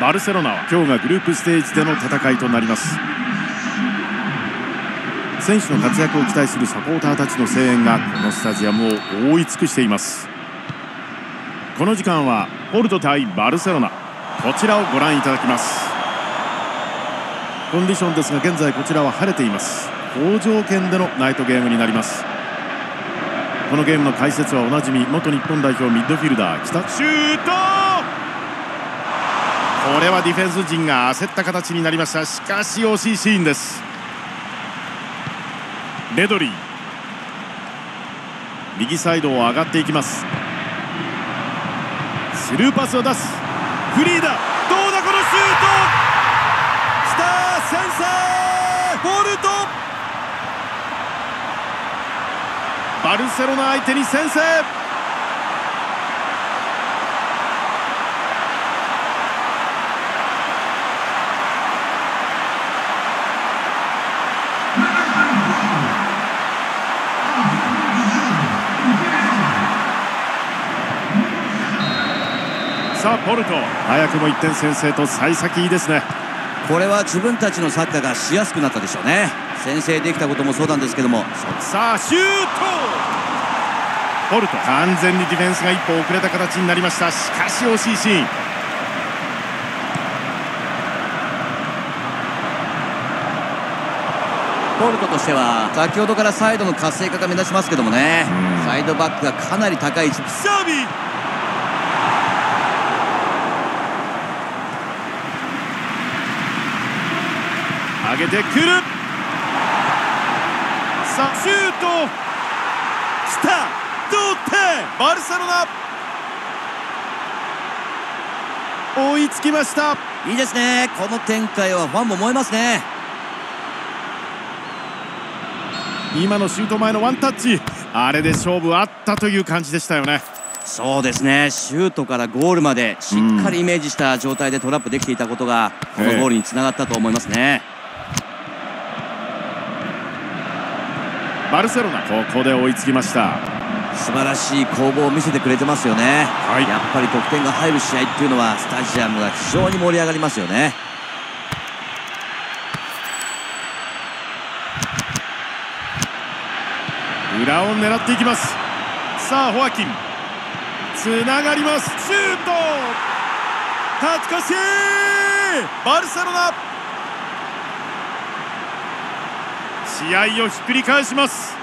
バルセロナは今日がグループステージでの戦いとなります。選手の活躍を期待するサポーターたちの声援がこのスタジアムを覆い尽くしています。この時間はポルト対バルセロナ。こちらをご覧いただきます。コンディションですが現在こちらは晴れています。好条件でのナイトゲームになります。このゲームの解説はおなじみ元日本代表ミッドフィルダー北。シュートこれはディフェンス陣が焦った形になりました。しかし惜しいシーンです。レドリー。右サイドを上がっていきます。スルーパスを出す。フリーだ。どうだこのシュート。きた先制。ボルト。バルセロナ相手に先制。さあポルト。早くも1点先制と幸先いいですね。これは自分たちのサッカーがしやすくなったでしょうね。先制できたこともそうなんですけども。さあシュート。ポルト。完全にディフェンスが一歩遅れた形になりました。しかし惜しいシーン。ポルトとしては先ほどからサイドの活性化が目立ちますけどもね。サイドバックがかなり高い位置。サービーげてくる。さあシュート。きた同点バルセロナ。追いつきました。いいですね。この展開はファンも燃えますね。今のシュート前のワンタッチ。あれで勝負あったという感じでしたよね。そうですね。シュートからゴールまでしっかりイメージした状態でトラップできていたことがこのゴールにつながったと思いますね、バルセロナここで追いつきました。素晴らしい攻防を見せてくれてますよね、はい、やっぱり得点が入る試合っていうのはスタジアムが非常に盛り上がりますよね。裏を狙っていきます。さあホアキン。つながります。シュート。勝ち越しバルセロナ試合をひっくり返します。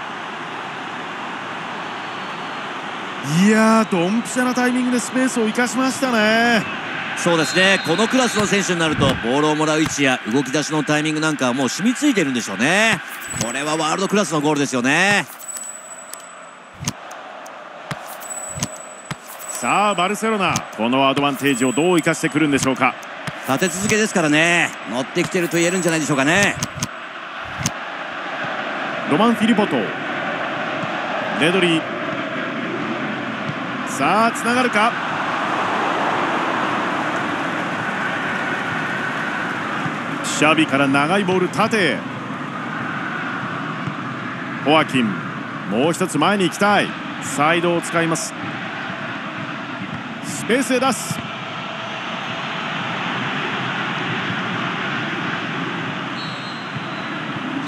いやードンピシャなタイミングでスペースを生かしましたね。そうですね。このクラスの選手になるとボールをもらう位置や動き出しのタイミングなんかはもう染みついてるんでしょうね。これはワールドクラスのゴールですよね。さあバルセロナこのアドバンテージをどう生かしてくるんでしょうか。立て続けですからね。乗ってきてると言えるんじゃないでしょうかねロマン・フィリポト。レドリ。ーさあつながるか？シャビから長いボール縦。へホアキンもう一つ前に行きたい。サイドを使います。スペースへ出す。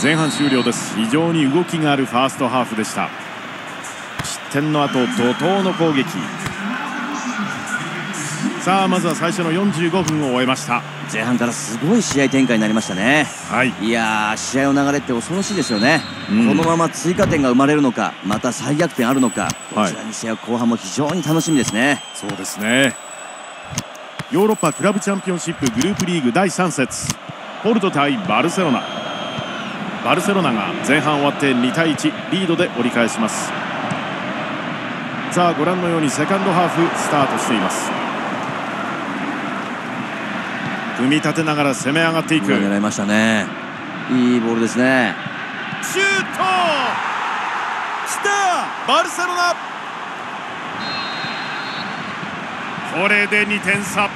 前半終了です。非常に動きがあるファーストハーフでした。失点の後怒涛の攻撃。さあまずは最初の45分を終えました。前半からすごい試合展開になりましたね、はい、いや試合の流れって恐ろしいですよね、うん、このまま追加点が生まれるのかまた再逆転あるのかどちらにせよ後半も非常に楽しみですね、そうですね。ヨーロッパクラブチャンピオンシップグループリーグ第3節。ポルト対バルセロナバルセロナが前半終わって2対1リードで折り返します。さあご覧のようにセカンドハーフスタートしています。組み立てながら攻め上がっていく。狙いましたね。いいボールですね。シュート！きたバルセロナ！これで2点差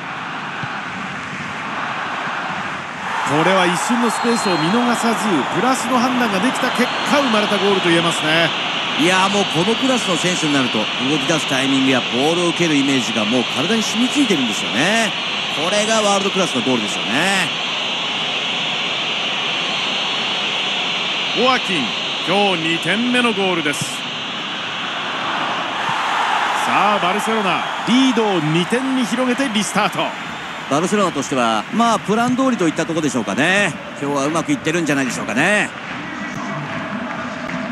これは一瞬のスペースを見逃さずプラスの判断ができた結果生まれたゴールと言えますね。いやもうこのクラスの選手になると動き出すタイミングやボールを受けるイメージがもう体に染みついてるんですよね。これがワールドクラスのゴールですよね。ホアキン今日2点目のゴールです。さあバルセロナ。リードを2点に広げてリスタートバルセロナとしてはまあプラン通りといったところでしょうかね。今日はうまくいってるんじゃないでしょうかね。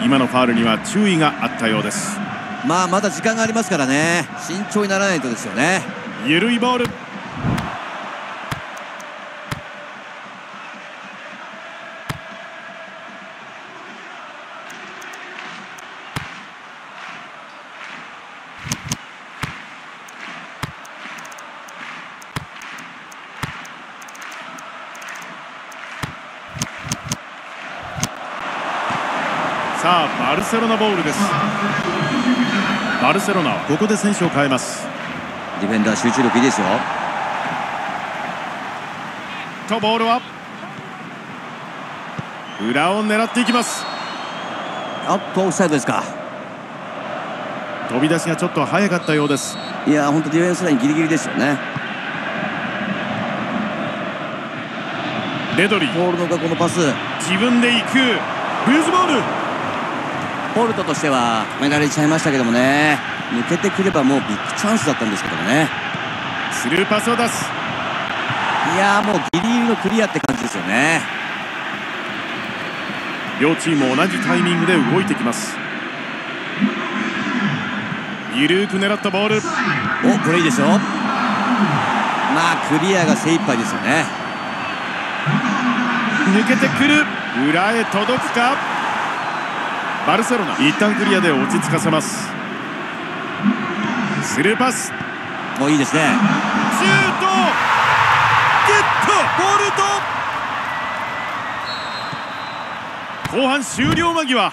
今のファールには注意があったようです。まあまだ時間がありますからね。慎重にならないとですよね。緩いボールさあバルセロナボールです。バルセロナはここで選手を変えます。ディフェンダー集中力いいですよ。とボールは裏を狙っていきます。あっとオフサイドですか。飛び出しがちょっと早かったようです。いや本当ディフェンスラインギリギリですよね。レドリボールのこのパス。自分で行く。ルーズボールポルトとしては止められちゃいましたけどもね。抜けてくればもうビッグチャンスだったんですけどもね。スルーパスを出す。いやもうギリギリのクリアって感じですよね。両チーム同じタイミングで動いてきます。ゆるく狙ったボール。おこれいいですよ。まあクリアが精一杯ですよね。抜けてくる。裏へ届くかバルセロナ。一旦クリアで落ち着かせます。スルーパス。シューもういいですね。ト。ゲット。ボールと。後半終了間際。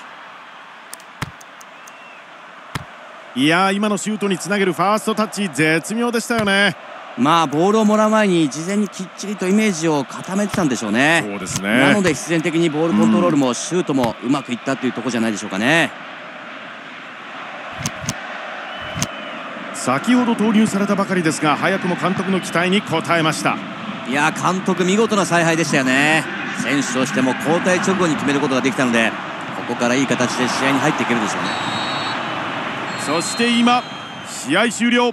いやー今のシュートにつなげるファーストタッチ絶妙でしたよねまあボールをもらう前に事前にきっちりとイメージを固めてたんでしょうね。そうですなのねで必然的にボールコントロールもシュートもうまくいったっていうところじゃないでしょうかね。先ほど投入されたばかりですが早くも監督の期待に応えました。いや監督見事な采配でしたよね。選手としても交代直後に決めることができたのでここからいい形で試合に入っていけるでしょうね。そして今試合終了